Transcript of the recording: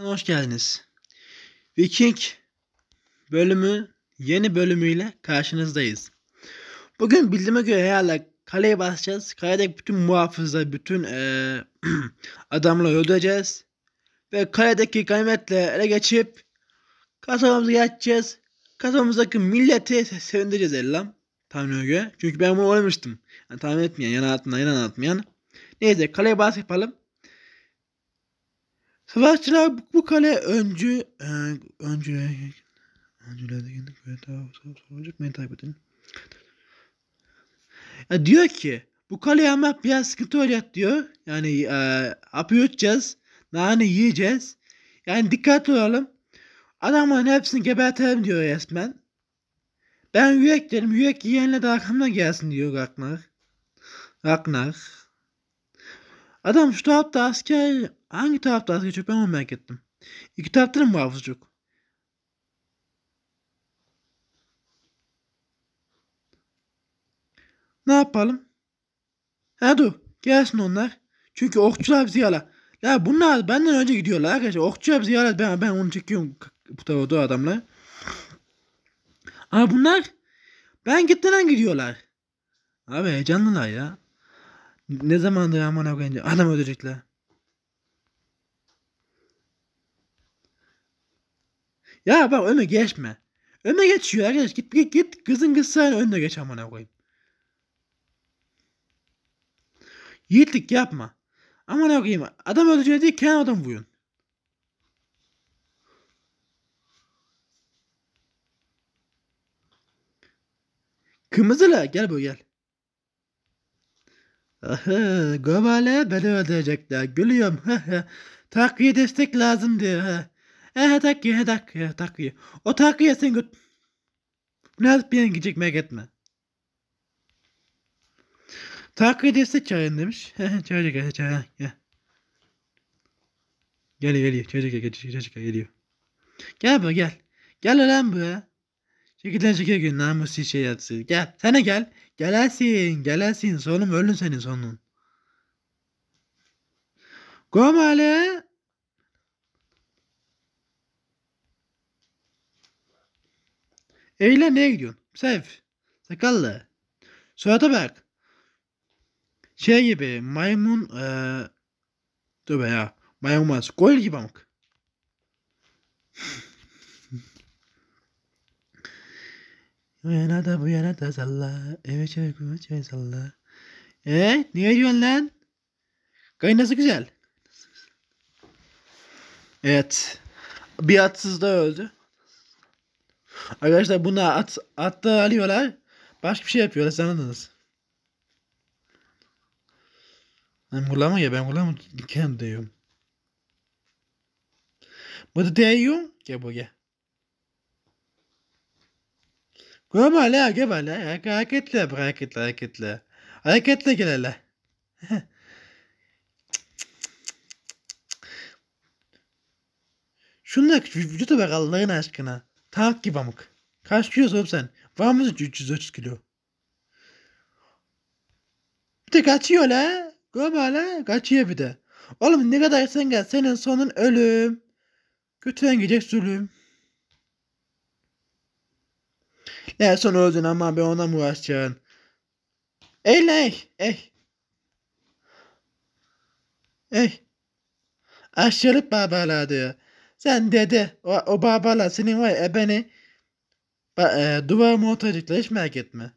Hoş geldiniz. Viking bölümü yeni bölümüyle karşınızdayız. Bugün bildiğime göre herhalde kaleye basacağız. Kaledeki bütün muhafızlar, bütün eee adamları öldüreceğiz. Ve kaledeki ganimetle ele geçip kasabamıza geçeceğiz. Kasabamızdaki milleti sevindireceğiz ellam. Tahminime göre. Çünkü ben bunu oynamıştım. Yani tahmin etmeyen, yana atmayan, yana atmayan. Neyse kaleye bas yapalım. Savaşçılar bu, kale öncü e, öncü öncülerde soracak beni takip edin. Diyor ki bu kale ama biraz sıkıntı olacak diyor. Yani e, hapı yutacağız. Nane yiyeceğiz. Yani dikkatli olalım. Adamların hepsini gebertelim diyor resmen. Ben yürek derim. Yürek yiyenle de arkamdan gelsin diyor Ragnar. Ragnar. Adam şu tarafta asker hangi tarafta asker çok ben onu merak ettim. İki tarafta da mı muhafız çok? Ne yapalım? Ha dur. Gelsin onlar. Çünkü okçular bizi yala. Ya bunlar benden önce gidiyorlar arkadaşlar. Okçular bizi yala. Ben, ben onu çekiyorum. Bu tarafa adamlar. Ama bunlar ben gittiğinden gidiyorlar. Abi heyecanlılar ya. Ne zamandır aman koyunca adam öldürecekler. Ya bak önüne geçme. Önüne geçiyor arkadaş. Git git git. Kızın kızsan önüne geç amına koyayım. Yiğitlik yapma. Amına koyayım. Adam öldüreceği değil kendi adam vurun. Kırmızıla gel buraya gel. Aha, Gomale beni öldürecekler. Gülüyorum. takviye destek lazım diyor. Eh takviye takviye takviye. O takviye sen göt... Ne bir gidecek merak etme. Takviye destek çağırın demiş. çağıracak gel çağır. Gel. Geliyor geliyor. Çocuk geliyor. Çocuk geliyor. Gel bu gel. Gel lan buraya. Çekilden çekil gün namussuz şey yatsın. Gel. Sana gel. Gelesin. Gelesin. Sonum ölün senin sonun. Gomale. Eyle neye gidiyorsun? Sev. Sakallı. Surata bak. Şey gibi maymun ee, dur be ya. Maymun Gol gibi amk. Bu yana da bu yana da salla. Evet çay kumu çay salla. Eee niye diyorsun lan? Kaynası güzel. Evet. Bir atsız da öldü. Arkadaşlar buna at, atta alıyorlar. Başka bir şey yapıyorlar sanırdınız. Ben kullanmam ya ben kullanmam. Kendim diyorum. Bu da diyorum. Gel buraya. Koyma hala gel hala. Hareketle hareketle hareketle. Hareketle gel hele. Şunlar vücuda bak Allah'ın aşkına. Tank gibi amık. Kaç kilosun oğlum sen? Var mısın 300 kilo? Bir de kaçıyor la. Görme la. Kaçıyor bir de. Oğlum ne kadar sen gel senin sonun ölüm. Kötüden gidecek zulüm. Ne son öldün ama ben ona mı uğraşacaksın? Ey ey ey. Ey. Aşırı babalar diyor. Sen dede o, o babalar senin var ebeni ba, e, hiç merak etme.